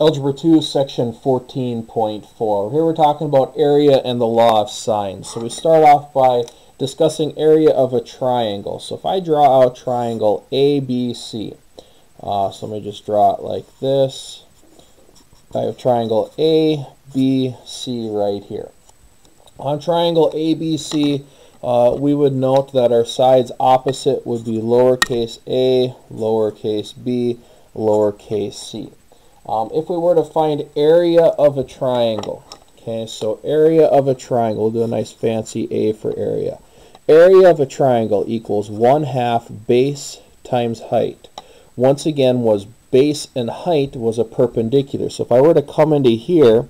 Algebra 2, section 14.4. Here we're talking about area and the law of sines. So we start off by discussing area of a triangle. So if I draw out triangle ABC, uh, so let me just draw it like this. I have triangle ABC right here. On triangle ABC, uh, we would note that our sides opposite would be lowercase a, lowercase b, lowercase c. Um, if we were to find area of a triangle, okay, so area of a triangle, we'll do a nice fancy A for area. Area of a triangle equals 1 half base times height. Once again, was base and height was a perpendicular. So if I were to come into here,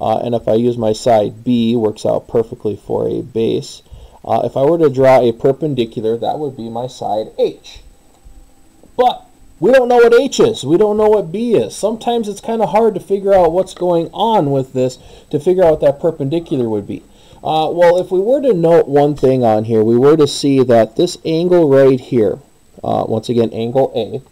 uh, and if I use my side B, works out perfectly for a base. Uh, if I were to draw a perpendicular, that would be my side H. But we don't know what H is. We don't know what B is. Sometimes it's kind of hard to figure out what's going on with this to figure out what that perpendicular would be. Uh, well, if we were to note one thing on here, we were to see that this angle right here, uh, once again, angle A,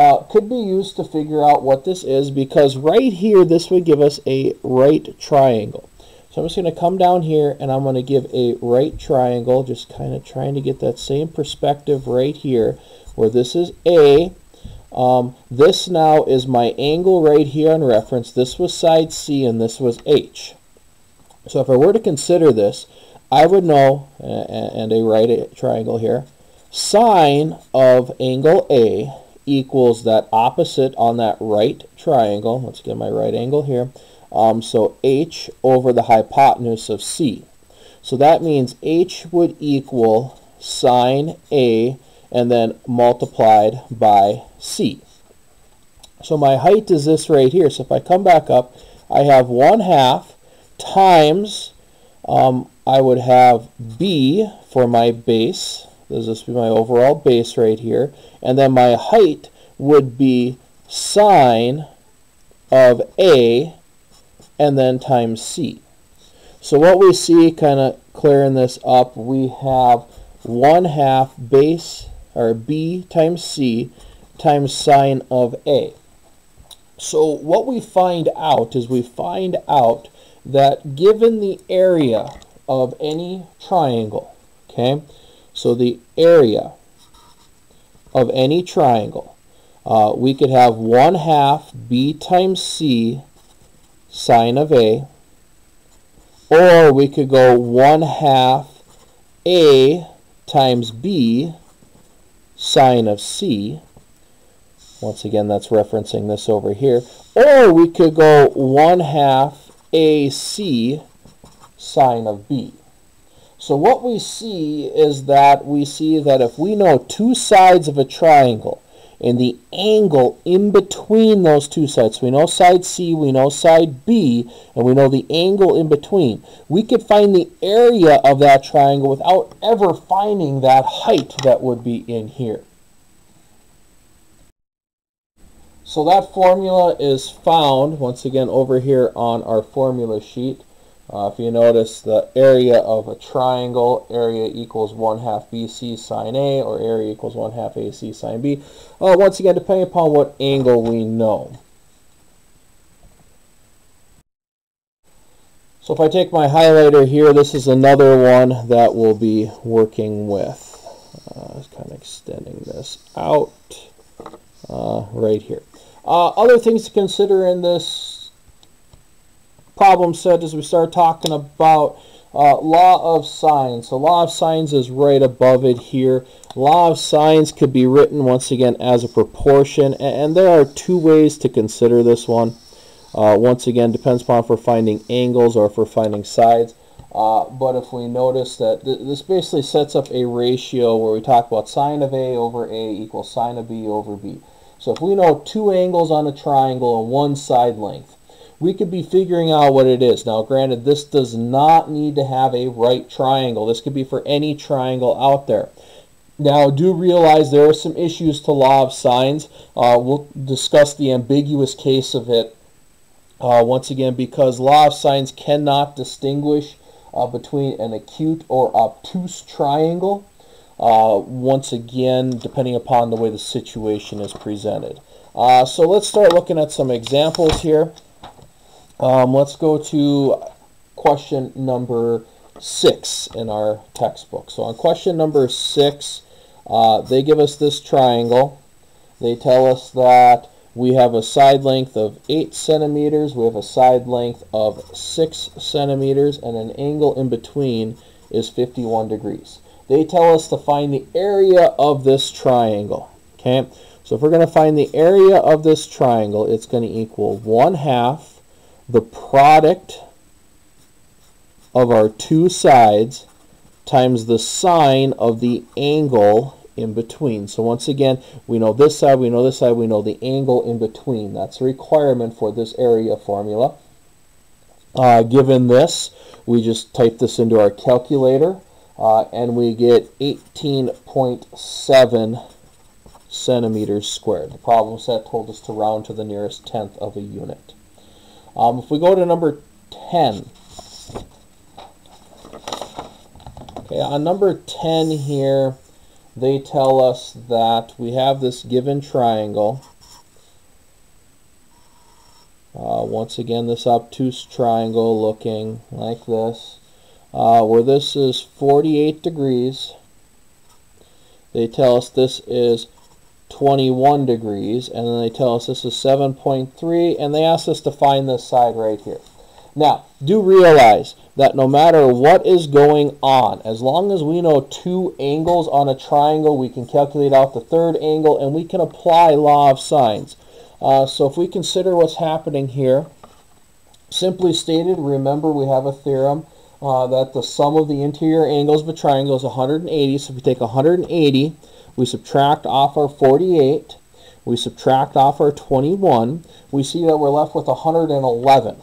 uh, could be used to figure out what this is because right here, this would give us a right triangle. So I'm just going to come down here and I'm going to give a right triangle, just kind of trying to get that same perspective right here, where this is A, um, this now is my angle right here on reference. This was side C and this was H. So if I were to consider this, I would know, and a right triangle here, sine of angle A equals that opposite on that right triangle. Let's get my right angle here. Um, so H over the hypotenuse of C. So that means H would equal sine A and then multiplied by c. So my height is this right here. So if I come back up, I have 1 half times, um, I would have b for my base. This would be my overall base right here. And then my height would be sine of a and then times c. So what we see, kind of clearing this up, we have 1 half base or b times c times sine of a. So what we find out is we find out that given the area of any triangle, okay, so the area of any triangle, uh, we could have 1 half b times c sine of a, or we could go 1 half a times b sine of c. Once again, that's referencing this over here. Or we could go 1 half AC sine of b. So what we see is that we see that if we know two sides of a triangle, and the angle in between those two sides. So we know side C, we know side B, and we know the angle in between. We could find the area of that triangle without ever finding that height that would be in here. So that formula is found, once again, over here on our formula sheet. Uh, if you notice the area of a triangle, area equals 1 half BC sine A, or area equals 1 half AC sine B. Uh, once again, depending upon what angle we know. So if I take my highlighter here, this is another one that we'll be working with. Uh, just kind of extending this out uh, right here. Uh, other things to consider in this problem set as we start talking about uh, law of sines. So law of sines is right above it here. Law of sines could be written once again as a proportion, and, and there are two ways to consider this one. Uh, once again, depends upon if we're finding angles or if we're finding sides. Uh, but if we notice that th this basically sets up a ratio where we talk about sine of A over A equals sine of B over B. So if we know two angles on a triangle and one side length, we could be figuring out what it is. Now, granted, this does not need to have a right triangle. This could be for any triangle out there. Now, do realize there are some issues to law of sines. Uh, we'll discuss the ambiguous case of it uh, once again because law of sines cannot distinguish uh, between an acute or obtuse triangle. Uh, once again, depending upon the way the situation is presented. Uh, so let's start looking at some examples here. Um, let's go to question number six in our textbook. So on question number six, uh, they give us this triangle. They tell us that we have a side length of 8 centimeters, we have a side length of 6 centimeters, and an angle in between is 51 degrees. They tell us to find the area of this triangle. Okay, so if we're going to find the area of this triangle, it's going to equal 1 half the product of our two sides times the sine of the angle in between. So once again, we know this side, we know this side, we know the angle in between. That's a requirement for this area formula. Uh, given this, we just type this into our calculator uh, and we get 18.7 centimeters squared. The problem set told us to round to the nearest tenth of a unit. Um, if we go to number 10, okay, on number 10 here, they tell us that we have this given triangle. Uh, once again, this obtuse triangle looking like this, uh, where this is 48 degrees. They tell us this is 21 degrees, and then they tell us this is 7.3, and they ask us to find this side right here. Now, do realize that no matter what is going on, as long as we know two angles on a triangle, we can calculate out the third angle and we can apply law of sines. Uh, so if we consider what's happening here, simply stated, remember we have a theorem uh, that the sum of the interior angles of a triangle is 180. So if we take 180, we subtract off our 48, we subtract off our 21, we see that we're left with 111.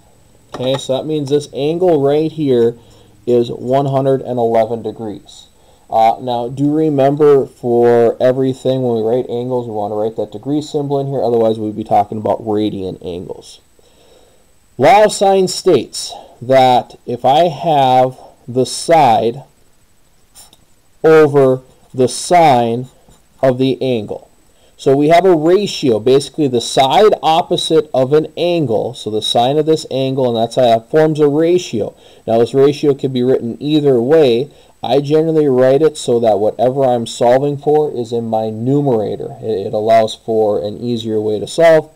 Okay, so that means this angle right here is 111 degrees. Uh, now, do remember for everything when we write angles, we want to write that degree symbol in here, otherwise we'd be talking about radian angles. Law of sine states that if I have the side over the sine of the angle, so we have a ratio, basically the side opposite of an angle, so the sine of this angle, and that's how that forms a ratio. Now this ratio can be written either way. I generally write it so that whatever I'm solving for is in my numerator. It, it allows for an easier way to solve.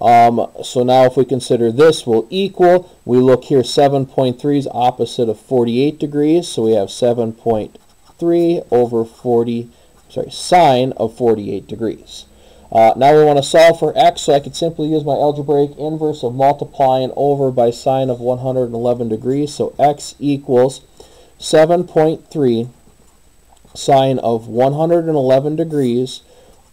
Um, so now if we consider this will equal, we look here 7.3 is opposite of 48 degrees, so we have 7.3 over 40 sorry, sine of 48 degrees. Uh, now we want to solve for x, so I could simply use my algebraic inverse of multiplying over by sine of 111 degrees. So x equals 7.3 sine of 111 degrees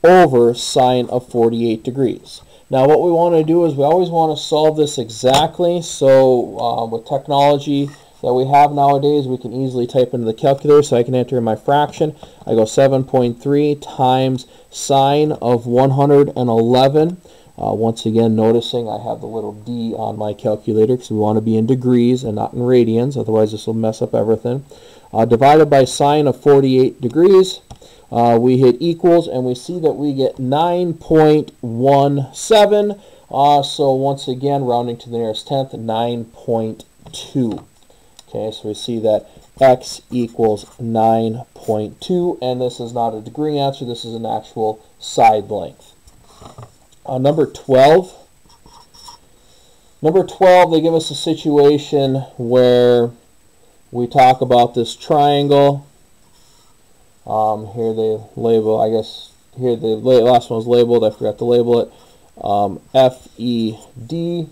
over sine of 48 degrees. Now what we want to do is we always want to solve this exactly. So uh, with technology, that we have nowadays, we can easily type into the calculator so I can enter in my fraction. I go 7.3 times sine of 111. Uh, once again, noticing I have the little d on my calculator because we want to be in degrees and not in radians, otherwise this will mess up everything. Uh, divided by sine of 48 degrees, uh, we hit equals and we see that we get 9.17. Uh, so once again, rounding to the nearest tenth, 9.2. Okay, so we see that x equals 9.2, and this is not a degree answer, this is an actual side length. Uh, number 12. Number 12, they give us a situation where we talk about this triangle. Um, here they label, I guess, here the last one was labeled, I forgot to label it, um, FED.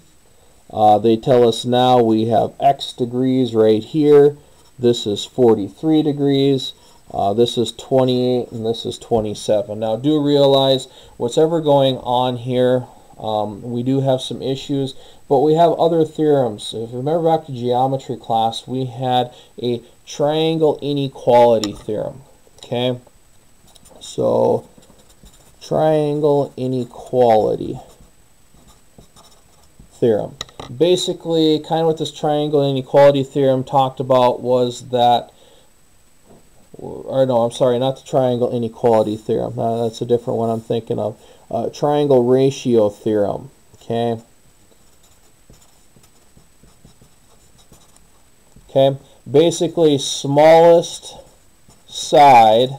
Uh, they tell us now we have x degrees right here. This is 43 degrees. Uh, this is 28 and this is 27. Now do realize what's ever going on here, um, we do have some issues, but we have other theorems. If you remember back to geometry class, we had a triangle inequality theorem. Okay, so triangle inequality theorem basically kind of what this triangle inequality theorem talked about was that or no I'm sorry not the triangle inequality theorem uh, that's a different one I'm thinking of uh, triangle ratio theorem. Okay. Okay. Basically, smallest side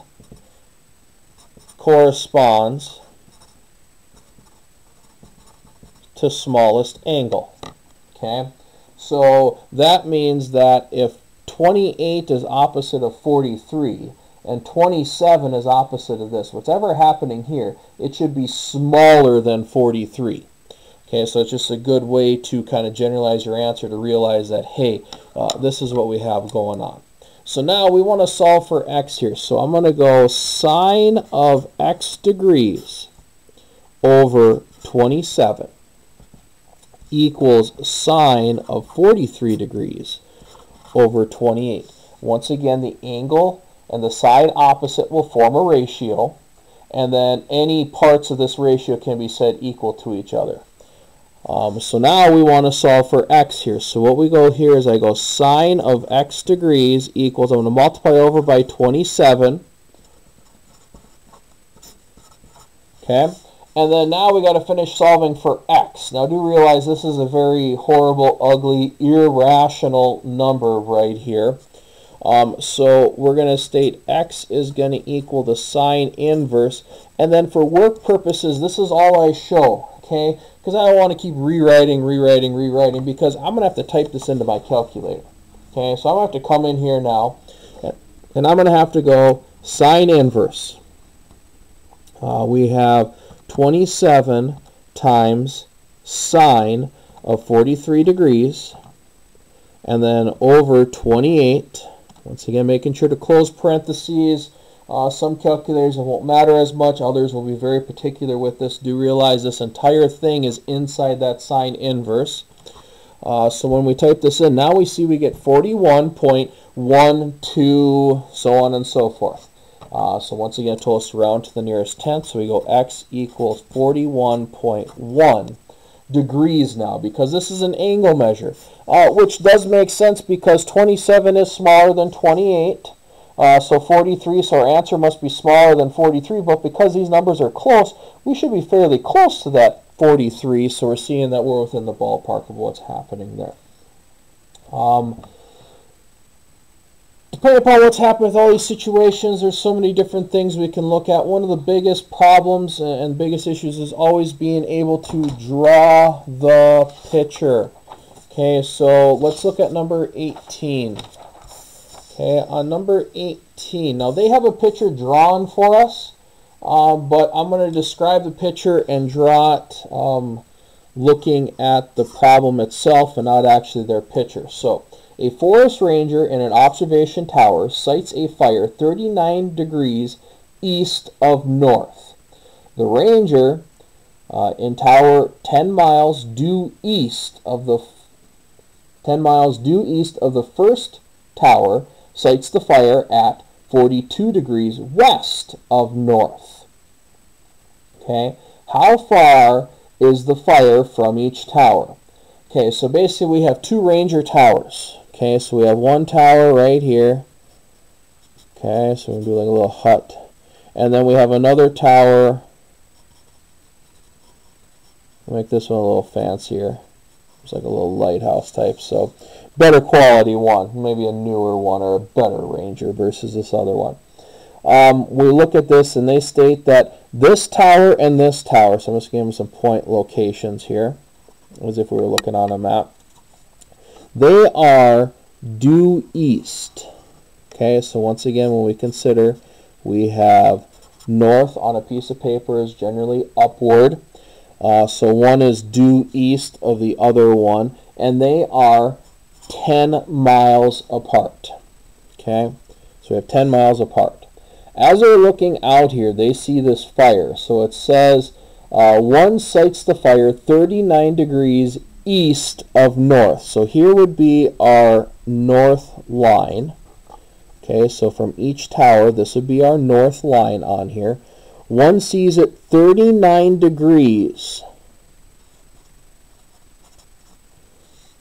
corresponds to smallest angle. Okay. So that means that if 28 is opposite of 43 and 27 is opposite of this, whatever happening here, it should be smaller than 43. Okay, so it's just a good way to kind of generalize your answer to realize that, hey, uh, this is what we have going on. So now we want to solve for x here. So I'm going to go sine of x degrees over 27 equals sine of 43 degrees over 28. Once again, the angle and the side opposite will form a ratio, and then any parts of this ratio can be said equal to each other. Um, so now we want to solve for x here. So what we go here is I go sine of x degrees equals, I'm going to multiply over by 27. Okay. And then now we got to finish solving for x. Now do realize this is a very horrible, ugly, irrational number right here. Um, so we're going to state x is going to equal the sine inverse. And then for work purposes, this is all I show, okay? Because I don't want to keep rewriting, rewriting, rewriting, because I'm going to have to type this into my calculator. Okay, so I'm going to have to come in here now, and I'm going to have to go sine inverse. Uh, we have 27 times sine of 43 degrees and then over 28 once again making sure to close parentheses uh, some calculators it won't matter as much. Others will be very particular with this. Do realize this entire thing is inside that sine inverse. Uh, so when we type this in now we see we get 41.12 so on and so forth. Uh, so once again, toast round to the nearest tenth. So we go x equals 41.1 degrees now because this is an angle measure, uh, which does make sense because 27 is smaller than 28. Uh, so 43, so our answer must be smaller than 43, but because these numbers are close, we should be fairly close to that 43, so we're seeing that we're within the ballpark of what's happening there. Um, depending upon what's happened with all these situations, there's so many different things we can look at. One of the biggest problems and biggest issues is always being able to draw the picture. Okay, so let's look at number 18. Okay, on number 18, now they have a picture drawn for us, um, but I'm going to describe the picture and draw it um, looking at the problem itself and not actually their picture. So a forest ranger in an observation tower sights a fire 39 degrees east of north. The ranger uh, in tower 10 miles due east of the 10 miles due east of the first tower sights the fire at 42 degrees west of north. Okay, how far is the fire from each tower? Okay, so basically we have two ranger towers. Okay, so we have one tower right here. Okay, so we do like a little hut. And then we have another tower. Make this one a little fancier. It's like a little lighthouse type. So better quality one. Maybe a newer one or a better Ranger versus this other one. Um, we look at this and they state that this tower and this tower, so I'm just giving them some point locations here, as if we were looking on a map. They are due east. Okay, so once again, when we consider, we have north on a piece of paper is generally upward. Uh, so one is due east of the other one, and they are 10 miles apart. Okay, so we have 10 miles apart. As they're looking out here, they see this fire. So it says uh, one sights the fire 39 degrees east of north. So here would be our north line. Okay, so from each tower, this would be our north line on here. One sees it 39 degrees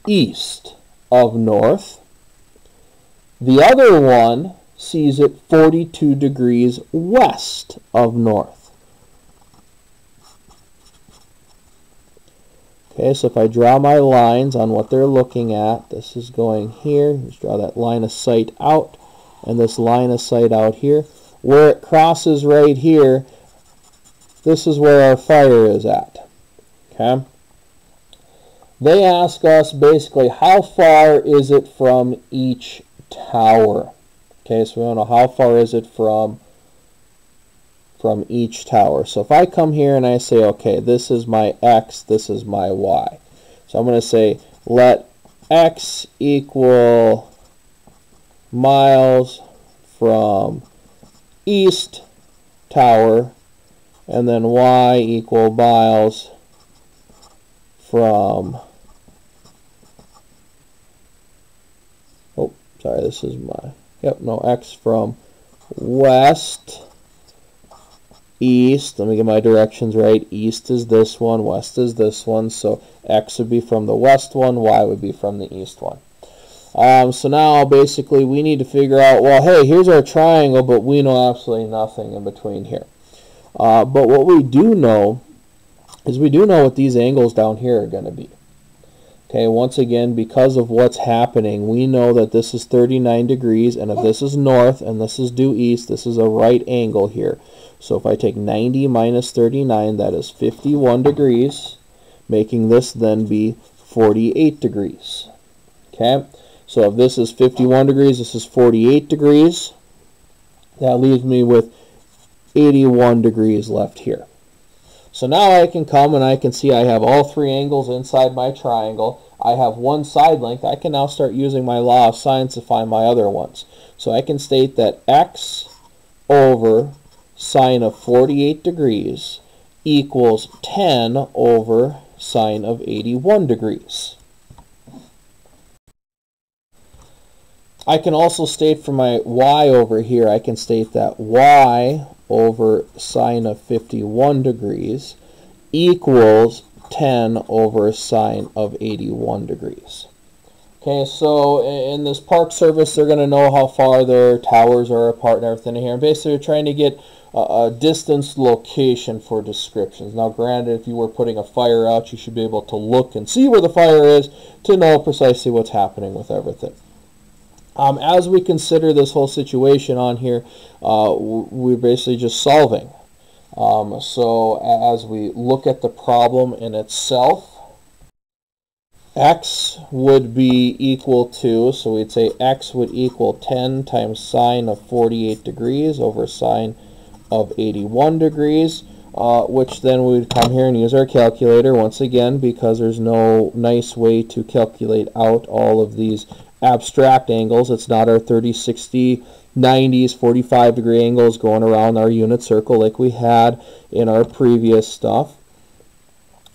east of north. The other one sees it 42 degrees west of north. Okay, so if I draw my lines on what they're looking at, this is going here. Just draw that line of sight out and this line of sight out here. Where it crosses right here, this is where our fire is at. Okay. They ask us basically how far is it from each tower. Okay, so we want to know how far is it from from each tower. So if I come here and I say, okay, this is my x, this is my y. So I'm going to say let x equal miles from east tower and then y equal miles from oh sorry this is my yep no x from west east let me get my directions right east is this one west is this one so x would be from the west one y would be from the east one. Um, so now basically we need to figure out well hey here's our triangle but we know absolutely nothing in between here. Uh, but what we do know is we do know what these angles down here are going to be Okay, once again, because of what's happening, we know that this is 39 degrees, and if this is north and this is due east, this is a right angle here. So if I take 90 minus 39, that is 51 degrees, making this then be 48 degrees. Okay, so if this is 51 degrees, this is 48 degrees. That leaves me with 81 degrees left here. So now I can come and I can see I have all three angles inside my triangle. I have one side length. I can now start using my law of sines to find my other ones. So I can state that x over sine of 48 degrees equals 10 over sine of 81 degrees. I can also state for my y over here, I can state that y over sine of 51 degrees equals 10 over sine of 81 degrees. Okay, so in this park service, they're going to know how far their towers are apart and everything here. And basically, they're trying to get a, a distance location for descriptions. Now, granted, if you were putting a fire out, you should be able to look and see where the fire is to know precisely what's happening with everything. Um, as we consider this whole situation on here, uh, we're basically just solving. Um, so as we look at the problem in itself, x would be equal to, so we'd say x would equal 10 times sine of 48 degrees over sine of 81 degrees, uh, which then we would come here and use our calculator once again because there's no nice way to calculate out all of these abstract angles. It's not our 30, 60, 90s, 45 degree angles going around our unit circle like we had in our previous stuff.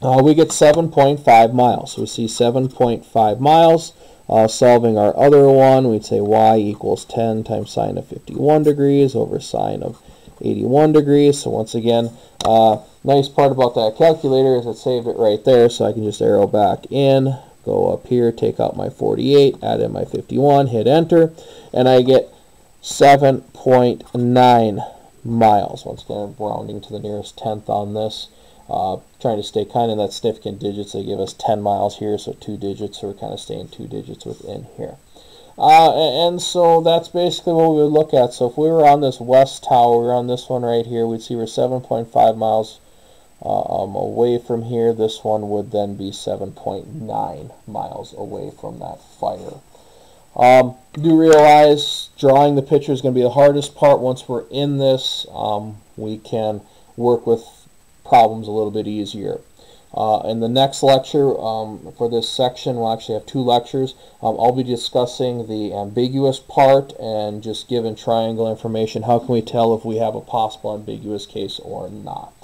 Uh, we get 7.5 miles. So we see 7.5 miles. Uh, solving our other one, we'd say y equals 10 times sine of 51 degrees over sine of 81 degrees. So once again, uh, nice part about that calculator is it saved it right there, so I can just arrow back in go up here, take out my 48, add in my 51, hit enter, and I get 7.9 miles. Once again, rounding to the nearest tenth on this. Uh, trying to stay kind of in that significant digits. They give us 10 miles here, so two digits, so we're kind of staying two digits within here. Uh, and so that's basically what we would look at. So if we were on this west tower, we were on this one right here, we'd see we're 7.5 miles um, away from here. This one would then be 7.9 miles away from that fire. Um, do realize drawing the picture is going to be the hardest part. Once we're in this, um, we can work with problems a little bit easier. Uh, in the next lecture um, for this section, we'll actually have two lectures. Um, I'll be discussing the ambiguous part and just given triangle information, how can we tell if we have a possible ambiguous case or not.